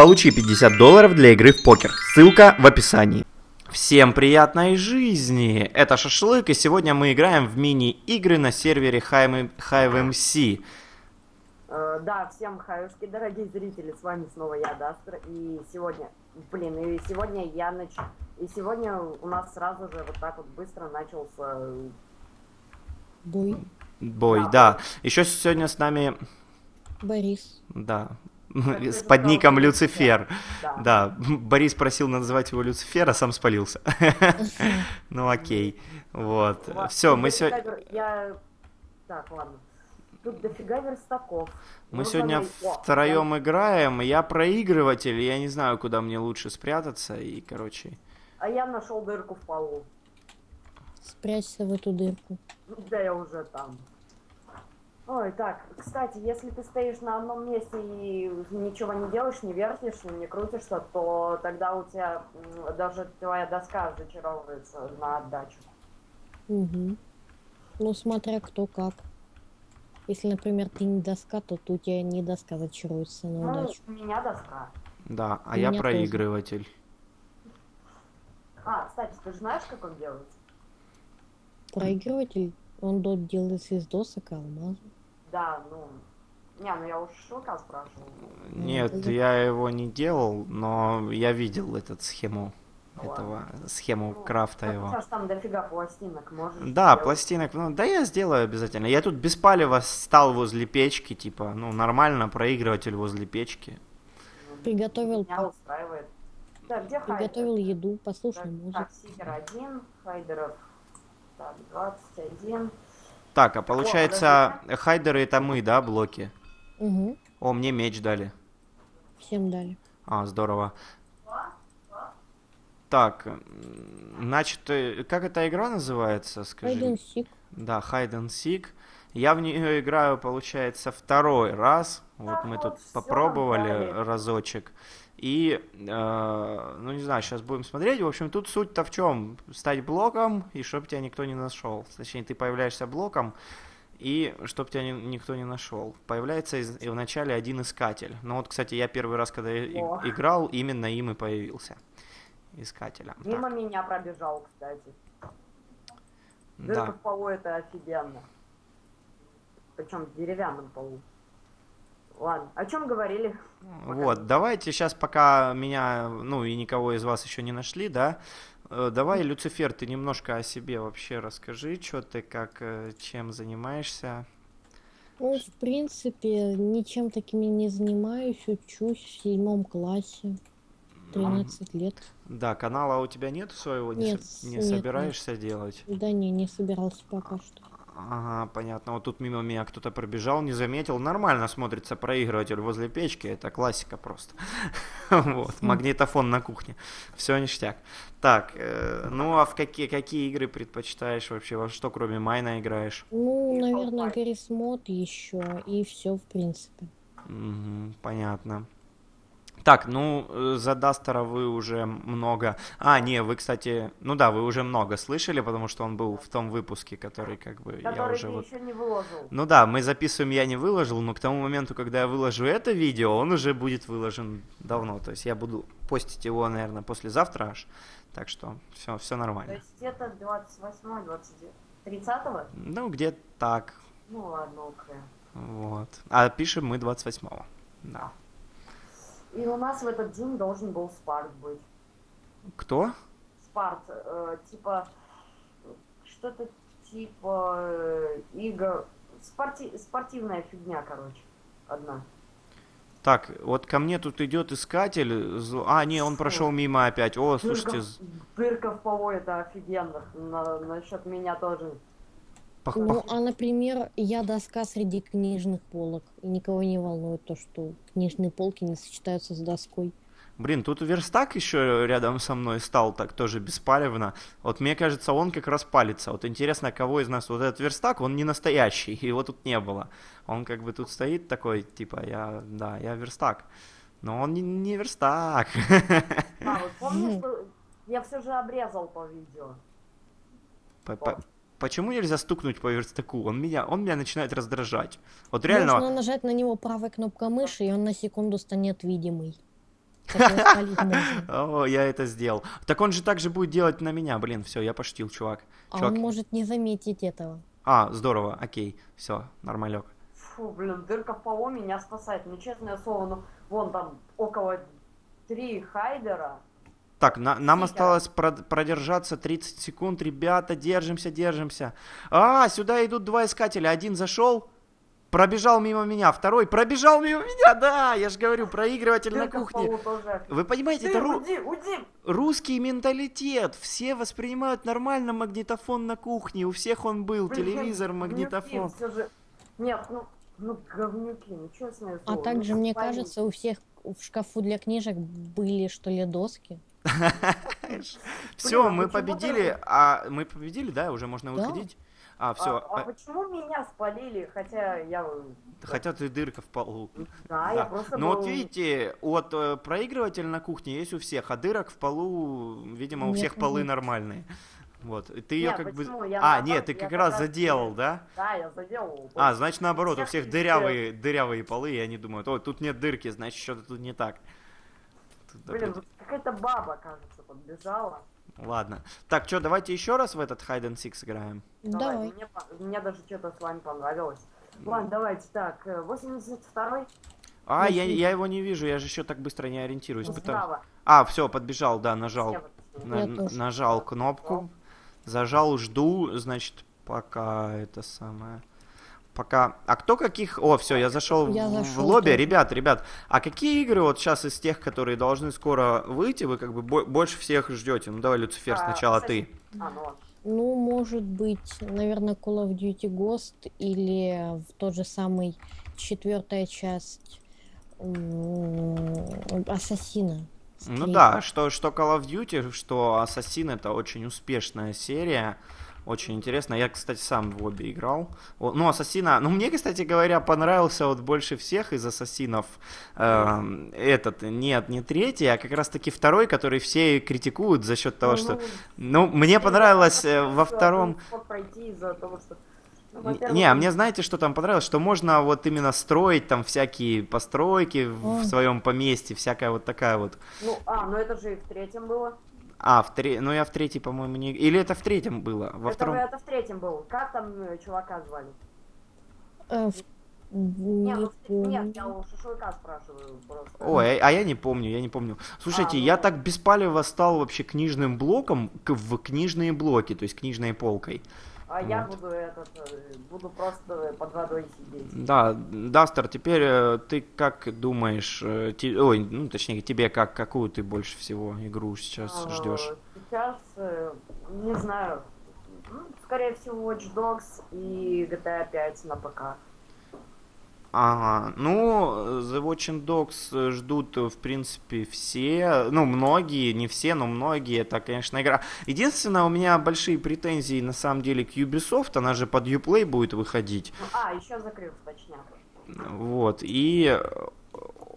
Получи 50 долларов для игры в покер. Ссылка в описании. Всем приятной жизни! Это Шашлык, и сегодня мы играем в мини-игры на сервере Hive MC. Э, Да, всем хаюшки, дорогие зрители, с вами снова я, Дастер, и сегодня, блин, и сегодня я нач... и сегодня у нас сразу же вот так вот быстро начался, Бой. Бой, Да. да. Еще сегодня с нами, Борис. да, с под ником Люцифер. Да. Да, Борис просил называть его Люцифер, а сам спалился. Ну окей, вот. Все, мы сегодня... Я... Так, ладно. Тут дофига верстаков. Мы Нужно сегодня втроем играем, я проигрыватель, я не знаю, куда мне лучше спрятаться, и, короче... А я нашел дырку в полу. Спрячься в эту дырку. Да я уже там. Ой, так, кстати, если ты стоишь на одном месте и ничего не делаешь, не вертишься, не крутишься, то тогда у тебя даже твоя доска зачаровывается на отдачу. Угу. Ну, смотря кто как. Если, например, ты не доска, то у тебя не доска зачаруется на Ну, удачу. у меня доска. Да, а У я меня тоже. проигрыватель. А, кстати, ты же знаешь, как он делается? Проигрыватель, он дот делается из досок и алмазов. Да, ну... Не, ну я уж Шелка спрашивал. Нет, я его не делал, но я видел эту схему Ну этого, схему Ну, крафта ну, его. что там дофига пластинок можешь Да, сделать. пластинок, ну да я сделаю обязательно. Я тут без палева стал возле печки, типа, ну нормально, проигрыватель возле печки. Ну, Приготовил, Меня устраивает. Так, где Хайдер? приготовил еду, Так, послушай музыку. так, Сикер 1, Хайдеров. Так, 21. Так, а получается, хайдеры это мы, да, блоки? Угу. О, мне меч дали. Всем дали. А, здорово. Так, значит, э, как эта игра называется, скажи? Хайден сик. Да, Hide and Seek. Я в нее играю, получается, второй раз. Вот мы тут попробовали разочек. И, э, ну не знаю, сейчас будем смотреть. В общем, тут суть-то в чем? Стать блоком, и чтобы тебя никто не нашел. Точнее, ты появляешься блоком, и чтобы тебя ни- никто не нашел. Появляется из- и вначале один искатель. Ну вот, кстати, я первый раз, когда и- играл, именно им и появился. Искателем. Так, Мимо меня пробежал, кстати. Дырка да. в полу это офигенно. Причем в деревянном полу. Ладно, о чем говорили? Вот, давайте сейчас, пока меня, ну и никого из вас еще не нашли, да, э, давай, Люцифер, ты немножко о себе вообще расскажи, что ты, как, э, чем занимаешься. Ну, в принципе, ничем таким не занимаюсь, учусь в седьмом классе. 13 лет. Да, канала у тебя нет своего, не, Нет, со- не нет, нет. собираешься делать? Да не, не собирался пока что. Ага, понятно. Вот тут мимо меня кто-то пробежал, не заметил. Нормально смотрится проигрыватель возле печки. Это классика просто. Вот, магнитофон на кухне. Все ништяк. Так, э, ну а в какие, какие игры предпочитаешь вообще? Во что кроме Майна играешь? Ну, наверное. Гаррис Мод еще, и все, в принципе. Понятно. Так, ну, э, за Дастера вы уже много... А, не, вы, кстати... Ну да, вы уже много слышали, потому что он был в том выпуске, который как бы я Который уже ты вот... еще не выложил. Ну да, мы записываем, я не выложил, но к тому моменту, когда я выложу это видео, он уже будет выложен давно. То есть я буду постить его, наверное, послезавтра аж. Так что все, все То нормально. есть это 28 29 30 Ну, где так. Ну ладно, окей. Вот. А пишем мы 28-го. Да. И у нас в этот день должен был Спарт быть. Кто? Спарт, э, типа, что-то типа э, игр, спорти- спортивная фигня, короче, одна. Так, вот ко мне тут идет искатель. А, не, он прошел мимо опять. О, слушайте, дырка в полу это офигенно. На, насчет меня тоже. Пох- Ну, пох- а, например, я доска среди книжных полок. И никого не волнует то, что книжные полки не сочетаются с доской. Блин, тут верстак еще рядом со мной стал так тоже беспалевно. Вот мне кажется, он как раз палится. Вот интересно, кого из нас вот этот верстак, он не настоящий, его тут не было. Он как бы тут стоит такой, типа, я, да, я верстак. Но он не, не верстак. А, вот помнишь, что я все же обрезал то видео? По- по- Почему нельзя стукнуть по верстаку? Он меня, он меня начинает раздражать. Вот реально, Можно нажать на него правой кнопкой мыши, и он на секунду станет видимый. О, я это сделал. Так он же так же будет делать на меня, блин, все, я пошутил, чувак. А Чувак. он может не заметить этого. А, здорово, окей, все, нормалек. Фу, блин, дырка в полу меня спасает. Ну, честное слово, ну, вон там около три хайдера. Так, на- нам Супер. осталось прод- продержаться 30 секунд, ребята, держимся, держимся. А, сюда идут два искателя, один зашел, пробежал мимо меня, второй пробежал мимо меня, да, я же говорю, проигрыватель на Дырка в кухне. Вы понимаете, Ты, это ру- уйди, уйди! русский менталитет, все воспринимают нормально магнитофон на кухне, у всех он был, Блин, телевизор, магнитофон. же- Нет, ну, ну, говнюки, ну, честное А слово. также, ну, мне кажется, у всех в шкафу для книжек были, что ли, доски. Все, мы а победили, а мы победили, да, уже можно выходить. А, А, все, а почему меня спалили, хотя я... хотя ты дырка в полу. Да, я просто Ну вот видите, вот э, проигрыватель на кухне есть у всех, а дырок в полу, видимо, у всех полы нормальные. Вот, и ты ее как бы... А, нет, ты как раз заделал, да? Да, я заделал. А, значит наоборот, у всех дырявые, дырявые полы, и они думают, ой, тут нет дырки, значит что-то тут не так. Блин, какая-то баба, кажется, подбежала. Ладно. Так, что, давайте еще раз в этот Hide and Seek сыграем. Давай. Мне, по- мне даже что-то с вами понравилось. Ладно, давайте так. э, 82-й А, Ну, я, я его не вижу, я же еще так быстро не ориентируюсь. справа. А, все, подбежал, да, нажал. На- нажал кнопку, зажал, жду, значит, пока это самое. Пока. А кто каких. О, все, я зашел Я в, в лобби. тоже. Ребят, ребят, а какие игры вот сейчас из тех, которые должны скоро выйти, вы как бы бо- больше всех ждете? Ну давай, Люцифер, А, сначала ты. А, ну. Ну, может быть, наверное, Call of Duty Ghost или в тот же самый четвертая часть Ассасина. Ну Скорее. да, что, что Call of Duty, что Assassin это очень успешная серия. Очень интересно. Я, кстати, сам в обе играл. Ну, Ассасина... Ну, мне, кстати говоря, понравился вот больше всех из Ассасинов эм, этот. Нет, не третий, а как раз-таки второй, который все критикуют за счет того, Ну, что... ну, Ну, мне понравилось э, во втором... не ну, Не, а мне знаете, что там понравилось? Что можно вот именно строить там всякие постройки в, своем поместье, всякая вот такая вот. Ну, а, ну это же и в третьем было. А, в тре... ну я в третий, по-моему, не... Или это в третьем было? Во это, втором... это в третьем был. Как там э, чувака звали? Э, в- Не, Не ну, нет, я у шашлыка спрашиваю просто. Ой, а, а я не помню, я не помню. Слушайте, А, ну я так беспалево стал вообще книжным блоком в книжные блоки, то есть книжной полкой. А я вот. буду этот, э, буду просто под водой сидеть. Да, Дастер, теперь э, ты как думаешь, э, те- ой, ну точнее, тебе как, какую ты больше всего игру сейчас А, ждешь? Сейчас, не знаю, ну, скорее всего Watch Dogs и GTA 5 на ПК. Ага, ну, The Watching Dogs э, ждут, э, в принципе, все, ну, многие, не все, но многие, это, конечно, игра. Единственное, у меня большие претензии, на самом деле, к Ubisoft, она же под Uplay будет выходить, Ну, а, еще закрылся, точняк. вот, и э,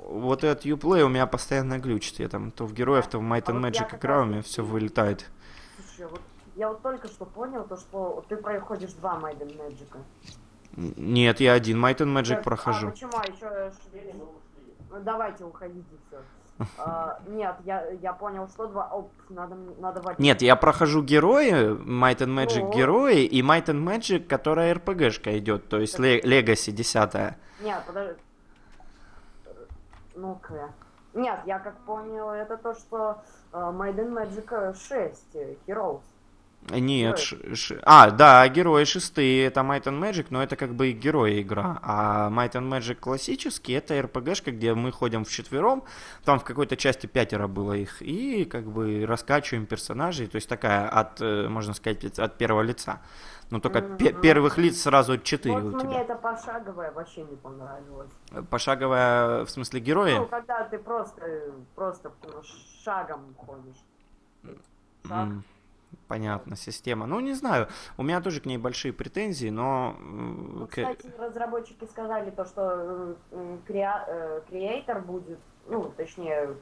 вот этот Uplay у меня постоянно глючит, я там то в героев, то в Might А and вот я Magic как играю, у меня все вылетает. Слушай, вот я вот только что понял, то, что ты проходишь два Might and Magic. Нет, я один Might and Magic Так, прохожу. А почему? А еще... Ну, давайте, уходите все. нет, я, я понял, что два... Оп, надо, надо. Нет, я прохожу герои, Might and Magic О. герои и Might and Magic, которая RPG-шка идет, то есть Ле- Legacy 10 Нет, подожди. Ну-ка. Нет, я как понял, это то, что э, Might and Magic 6, э, Heroes. Нет, ш- ш- а, да, герои шестые, это Might and Magic, но это как бы и герои игра. А Might and Magic классический, это RPG-шка, где мы ходим вчетвером, там в какой-то части пятеро было их, и как бы раскачиваем персонажей, то есть такая от, э, можно сказать, от первого лица. Но только пе- Мгм. первых лиц сразу четыре вот у мне тебя. это пошаговое вообще не понравилось. Пошаговая, в смысле, герои? Ну, когда ты просто, просто ну, шагом ходишь. Так. М, Понятно, система. Ну, не знаю, у меня тоже к ней большие претензии, но... Ну, кстати, разработчики сказали то, что э, креатор будет, ну, точнее,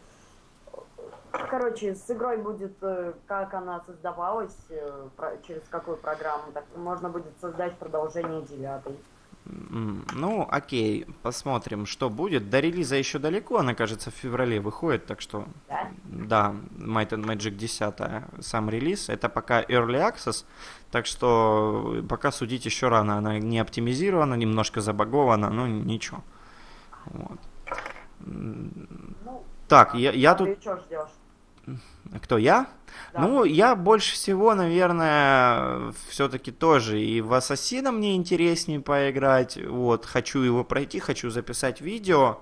короче, с игрой будет, э, как она создавалась, э, через какую программу, так можно будет создать продолжение девятой. Ну, окей, посмотрим, что будет. До релиза еще далеко, она, кажется, в феврале выходит, так что, Да? да, Might and Magic 10, сам релиз, это пока Early Access, так что пока судить еще рано, она не оптимизирована, немножко забагована, ну, ничего. Вот. Ну, Так, я, я тут... ты что ждешь? Кто, я? Да. Ну, я больше всего, наверное, все-таки тоже и в Ассасина мне интереснее поиграть. Вот, хочу его пройти, хочу записать видео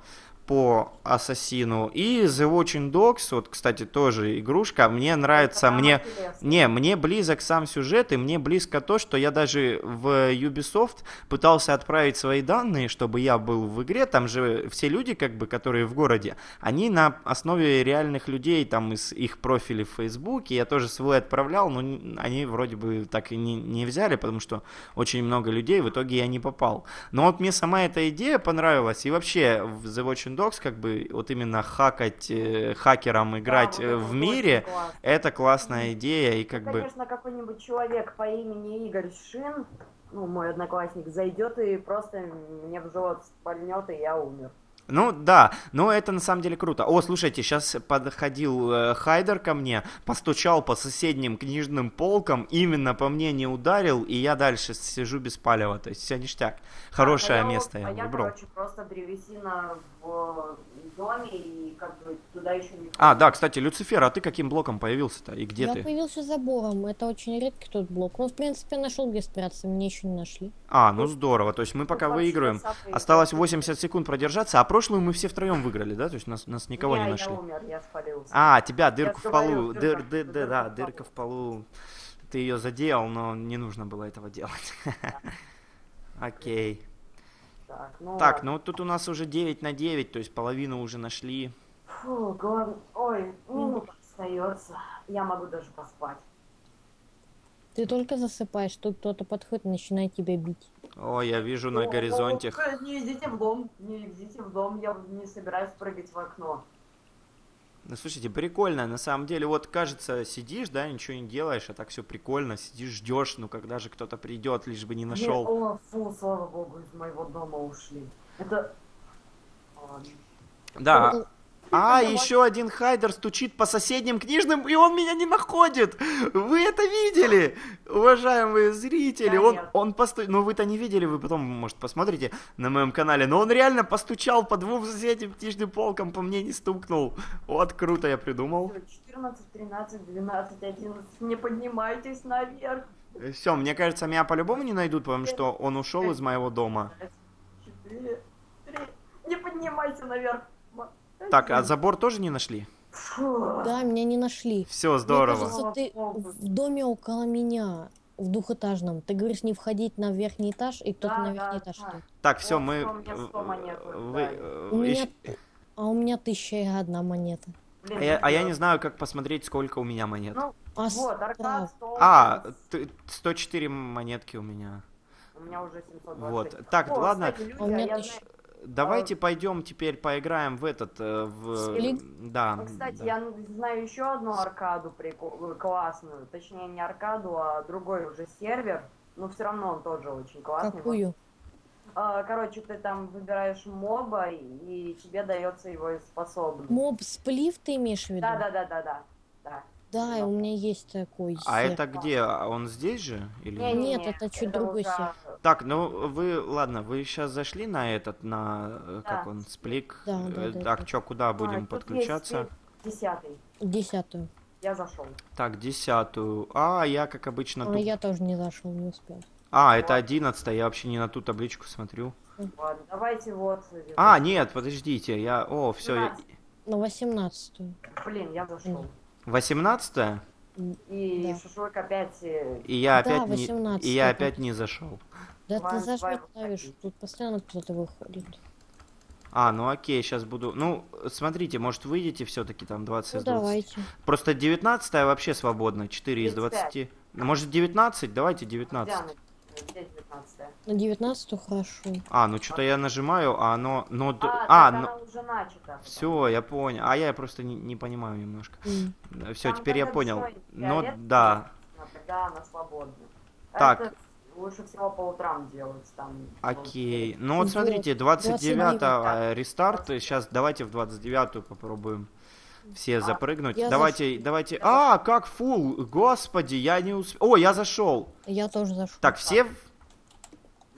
по Ассасину. И The Watching Dogs, вот, кстати, тоже игрушка. Мне нравится, Это мне... Не, мне близок сам сюжет, и мне близко то, что я даже в Ubisoft пытался отправить свои данные, чтобы я был в игре. Там же все люди, как бы, которые в городе, они на основе реальных людей, там, из их профилей в Фейсбуке. Я тоже свой отправлял, но они вроде бы так и не, не взяли, потому что очень много людей, в итоге я не попал. Но вот мне сама эта идея понравилась, и вообще в The Watching Dogs, как бы, вот именно хакать, э, хакером играть Да, э, вот в мире, классно. это классная идея, и как Ну, бы... Конечно, какой-нибудь человек по имени Игорь Шин, ну, мой одноклассник, зайдет и просто мне в живот спальнет, и я умер. Ну да, но это на самом деле круто. О, слушайте, сейчас подходил э, Хайдер ко мне, постучал по соседним книжным полкам, именно по мне не ударил, и я дальше сижу без палева. То есть все ништяк. Хорошее А я место я а я, выбрал. короче, просто древесина в доме, и как бы туда еще не... А, да, кстати, Люцифер, а ты каким блоком появился-то? И где я ты? появился забором, это очень редкий тот блок. Ну, в принципе, нашел где спрятаться, меня еще не нашли. А, ну здорово, то есть мы пока вообще выигрываем. Осталось 80 секунд продержаться, а прошлую мы все втроем выиграли, да? То есть нас, нас никого не, я, нашли. Я умер, я спалился. А, тебя дырку в говорю, полу. Дыр, ды- дырка да, в дырка полу. в полу. Ты ее задел, но не нужно было этого делать. Окей. Так, ну Так, ну тут у нас уже 9 на 9, то есть половину уже нашли. Фу, главное... Ой, минута остается. Я могу даже поспать. Ты только засыпаешь, тут кто-то подходит и начинает тебя бить. О, я вижу на О, горизонте. о, Не идите в дом, не идите в дом, я не собираюсь прыгать в окно. Ну, слушайте, прикольно, на самом деле, вот кажется, сидишь, да, ничего не делаешь, а так все прикольно, сидишь, ждешь, ну когда же кто-то придет, лишь бы не нашел. О, фу, слава богу, из моего дома ушли. Это... Ладно. Да. А, еще один хайдер стучит по соседним книжным, и он меня не находит. Вы это видели, уважаемые зрители? Я Он, нет. он посту... Ну, вы-то не видели, вы потом, может, посмотрите на моем канале. Но он реально постучал по двум соседним книжным полкам, по мне не стукнул. Вот, круто я придумал. 14, 13, 12, 11, не поднимайтесь наверх. Все, мне кажется, меня по-любому не найдут, потому что он ушел из моего дома. 4, 3, не поднимайся наверх. Так, а забор тоже не нашли? Фу. Да, меня не нашли. Все, Мне здорово. кажется, ты в доме около меня, в двухэтажном. Ты говоришь не входить на верхний этаж, и кто-то Да, на верхний да, этаж да. Так, все, Вот мы... что у меня 100 монет э, Вы... э, У меня... ищ- А у меня тысяча и одна монета. Блин, А я, а я не знаю, как посмотреть, сколько у меня монет. Ну, А вот, аркад справа- 100. А, т- 104 монетки у меня. У меня уже 720. Вот. Так, О, ладно. кстати, люди, А у меня я тысяча- Давайте пойдем теперь поиграем в этот, э, в... Сплит? Да. Ну, Кстати, да. я знаю еще одну аркаду прикол- классную. Точнее, не аркаду, а другой уже сервер. Но все равно он тоже очень классный. Какую? А, Короче, ты там выбираешь моба, и тебе дается его способность. Моб сплив ты имеешь в виду? Да, да, да, да, да. Да. Да, и у меня есть такой. А сервер. это где? А Он здесь же? Или... Не, Нет, не, это чуть другой уже- сервер. Так, ну вы, ладно, вы сейчас зашли на этот, на, э, как Да. он, сплик? Да, да, Э, да, Так, да. что, куда А, будем тут подключаться? Десятый. Десятую. Я зашел. Так, десятую. А, я, как обычно, А тут... я тоже не зашел, не успел. А, это одиннадцатая, я вообще не на ту табличку смотрю. Ладно, давайте вот. А, нет, подождите, я... О, все, я... 12. На восемнадцатую. Блин, я зашел. Восемнадцатая? И Да. шашлык опять... э, И я Да, опять не... 18 И я опять не зашел. Да ты зажми клавишу, тут постоянно кто-то выходит. А, ну окей, сейчас буду... Ну, смотрите, может, выйдете все-таки там 20 Ну из 20? давайте. Просто 19 вообще свободно, 4 из 35. 20. Ну, Может, 19? Давайте где 19. она? Где 19 На девятнадцатую хорошо. А, ну что-то я нажимаю, а оно... Ну, д- А, а, ну... она уже начата. Все, я понял. А я просто не, не понимаю немножко. М. Все, Там теперь я понял. Ну, фиолетовое, да. Тогда она свободна. Так. Это лучше всего по утрам делать там. Окей. Ну вот смотрите, 29, 29 рестарт. Сейчас давайте в 29 попробуем все А, запрыгнуть. я Давайте, давайте. А, как фул! Господи, я не успел. О, я зашел. Я тоже зашел. Так, все.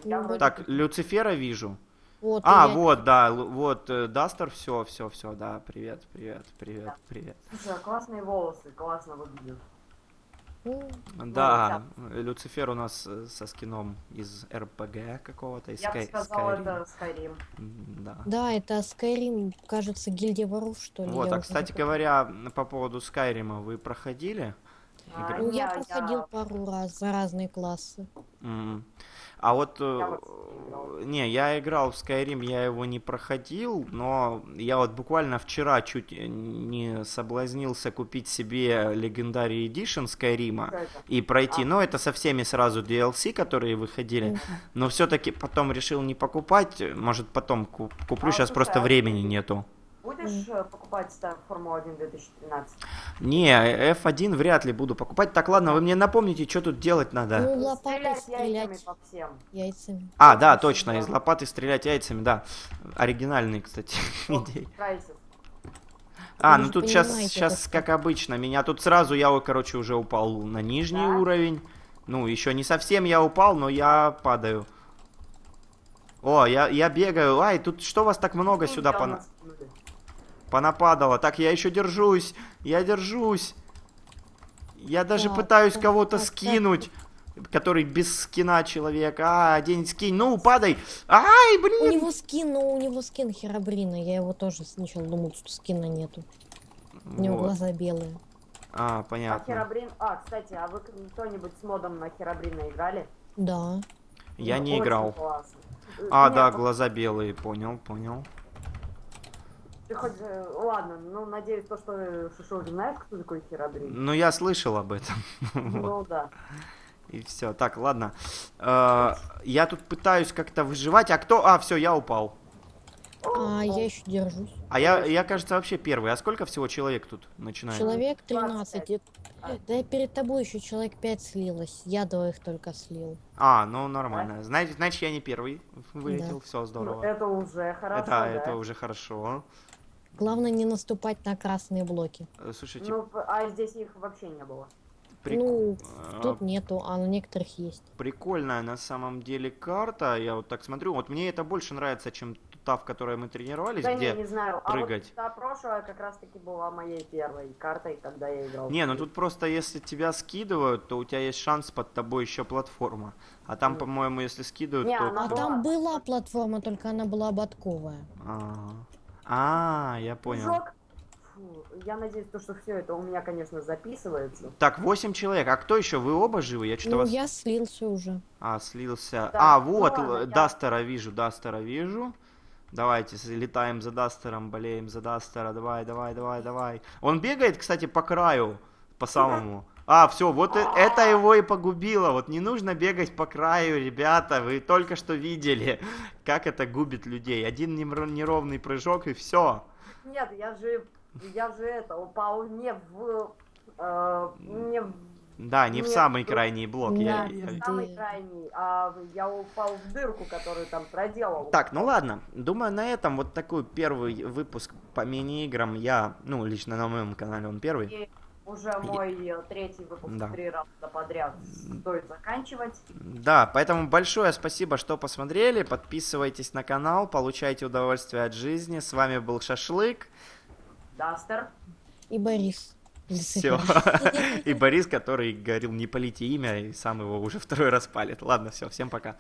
Я Ну, вроде Так, как- Люцифера вижу. Вот, А, я- вот, да, вот э, Дастер, все, все, все, да, привет, привет, привет, привет. Слушай, а классные волосы, классно выглядят. Ну, Да, Люцифер у нас э, со скином из РПГ какого-то, из Я бы Sky- сказала, Skyrim. это Skyrim. Да. Да, это Skyrim, кажется, гильдия воров, что ли. Вот, я а кстати говоря, по поводу Скайрима вы проходили? А. Ну, я я- проходил я- пару раз за разные классы. М. А вот, э, Я вот не я играл в Skyrim, я его не проходил, но я вот буквально вчера чуть не соблазнился купить себе Legendary Edition Skyrim и пройти. А. Ну, это со всеми сразу DLC, которые выходили, но все-таки потом решил не покупать, может потом ку- куплю, А, сейчас слушай, просто а времени нету. Будешь э, покупать Star Формулу-1 2013? Не, F1 вряд ли буду покупать. Так, ладно, вы мне напомните, что тут делать надо. Ну, лопатой Стрелять яйцами стрелять по всем. яйцами. А, да, точно, из лопаты стрелять яйцами, да. Оригинальный, кстати. Крайсис. А, ну тут сейчас, сейчас это как обычно, меня тут сразу, я, короче, уже упал на нижний Да? уровень. Ну, еще не совсем я упал, но я падаю. О, я, я бегаю. Ай, тут что вас так много сюда я пона- нас кинули. Понападало? Так, я еще держусь, я держусь. Я даже Так, пытаюсь так, кого-то так, так. скинуть, который без скина человек. А, день скинь, ну, падай. Ай, У блин. него скин, но у него скин Херабрина. Я его тоже сначала думал, что скина нету. У него Вот. глаза белые. А, А понятно. Херабрин... А, кстати, а вы кто-нибудь с модом на Херабрина играли? Да. Я Ну, не играл. классно. А, нет, да, ну, глаза белые, понял, понял. Ты хоть... э, Ладно, ну, надеюсь, то, что э, Шишо знает, кто такой Херабрин. Ну, я слышал об этом. Вот. Ну, да. И все. Так, ладно. Э, Я тут пытаюсь как-то выживать. А кто? А, все, я упал. А я еще держусь. А я, я, кажется, вообще первый. А сколько всего человек тут начинает? Человек 25. 13. и- А. Да перед тобой еще человек 5 слилось. Я двоих только слил. А, ну нормально. Знаете, значит, я не первый вылетел. Все, Ну, здорово. это уже хорошо, это, да. это уже хорошо. Главное не наступать на красные блоки. Э, Слушайте, Ну, а здесь их вообще не было. прик- Ну, э, тут нету, а на некоторых есть. прикольная на самом деле карта. Я вот так смотрю. Вот мне это больше нравится, чем та, в которой мы тренировались, да где не, не знаю. прыгать? А вот та прошлая как раз-таки была моей первой картой, когда я играл. Не, ну тут просто если тебя скидывают, то у тебя есть шанс под тобой еще платформа. А там, по-моему, если скидывают, Не, то... она А была. там была платформа, только она была ободковая. А, А, я понял. Фу, я надеюсь, то, что все это у меня, конечно, записывается. Так, 8 человек. А кто еще? Вы оба живы? Я что-то Ну, вас... я слился уже. А, слился. Да, а, вот, ладно, я- Дастера вижу, Дастера вижу. Давайте, летаем за Дастером, болеем за Дастера. Давай, давай, давай, давай. Он бегает, кстати, по краю, по самому. А, все, вот это его и погубило. Вот не нужно бегать по краю, ребята. Вы только что видели, как это губит людей. Один неровный прыжок и все. Нет, я же, я же это, упал не в, э, не в Да, не в Нет, самый ну, крайний блок. я- да, я- самый Ты- крайний, а я упал в дырку, которую там проделал. Так, ну ладно. Думаю, на этом вот такой первый выпуск по мини-играм я, ну, лично на моем канале он первый. Уже мой э, третий выпуск Да. три раза подряд стоит заканчивать. Да, поэтому большое спасибо, что посмотрели. Подписывайтесь на канал, получайте удовольствие от жизни. С вами был Шашлык. Дастер. И Борис. Все. И Борис, который говорил, не полите имя, и сам его уже второй раз палит. Ладно, все, всем пока.